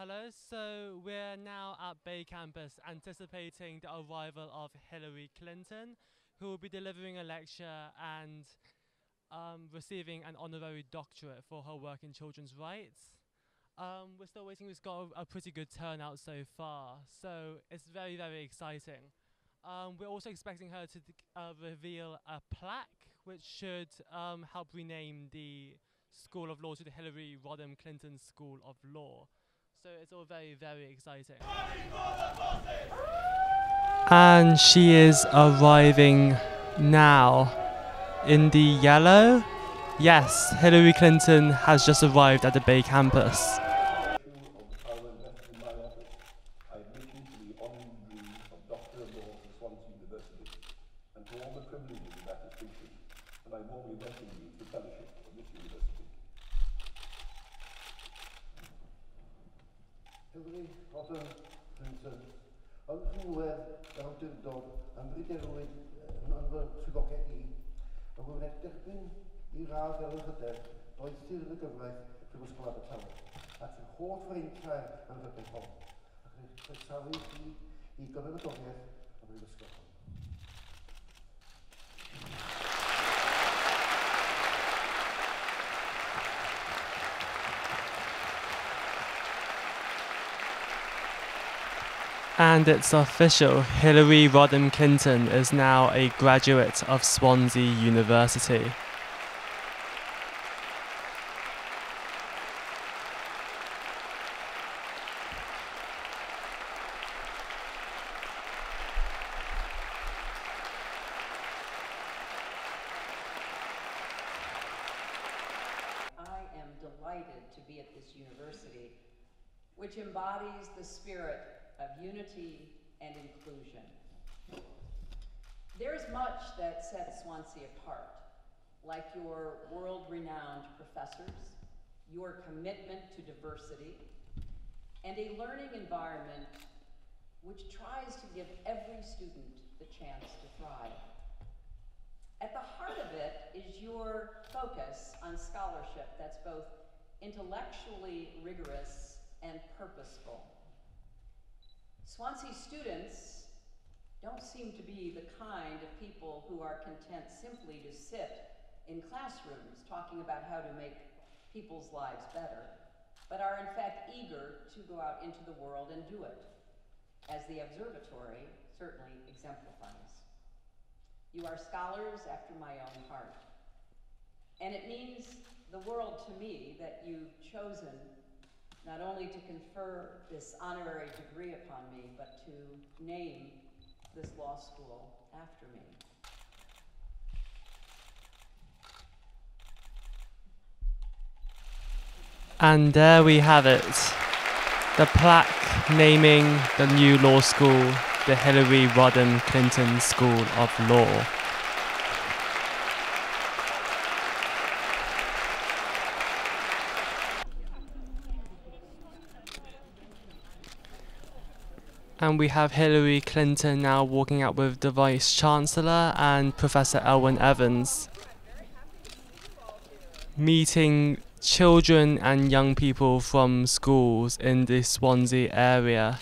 Hello, so we're now at Bay Campus anticipating the arrival of Hillary Clinton, who will be delivering a lecture and um, receiving an honorary doctorate for her work in children's rights. Um, we're still waiting, we've got a, a pretty good turnout so far, so it's very, very exciting. Um, we're also expecting her to uh, reveal a plaque which should um, help rename the School of Law to the Hillary Rodham Clinton School of Law. So it's all very, very exciting. And she is arriving now in the yellow. Yes, Hillary Clinton has just arrived at the Bay campus. of how invested in my office, I admit you to the honorary degree of Doctor of Law from Swansea University, and to all the privileges of that distinction, and I warmly welcome you to fellowship of this university. cyfri o'r printer. Yn rhywedd gan dyrdod am bryderwyd yn fy swyddogaeth i, a rwy'n eich derbyn i radd fel y hyder roedd sydd yn y gyfraith Prifysgol Abertawe, at yn holl freintiau yn yr ydych hon, ac yn eich croesawu i gyfer y doriaeth y Prifysgol hon. Thank you. And it's official, Hillary Rodham Clinton is now a graduate of Swansea University. I am delighted to be at this university, which embodies the spirit of unity and inclusion. There is much that sets Swansea apart, like your world renowned professors, your commitment to diversity, and a learning environment which tries to give every student the chance to thrive. At the heart of it is your focus on scholarship that's both intellectually rigorous and purposeful. Swansea students don't seem to be the kind of people who are content simply to sit in classrooms talking about how to make people's lives better, but are in fact eager to go out into the world and do it, as the observatory certainly exemplifies. You are scholars after my own heart. And it means the world to me that you've chosen not only to confer this honorary degree upon me, but to name this law school after me. And there we have it the plaque naming the new law school the Hillary Rodham Clinton School of Law. And we have Hillary Clinton now walking out with the Vice Chancellor and Professor Elwen Evans, meeting children and young people from schools in the Swansea area.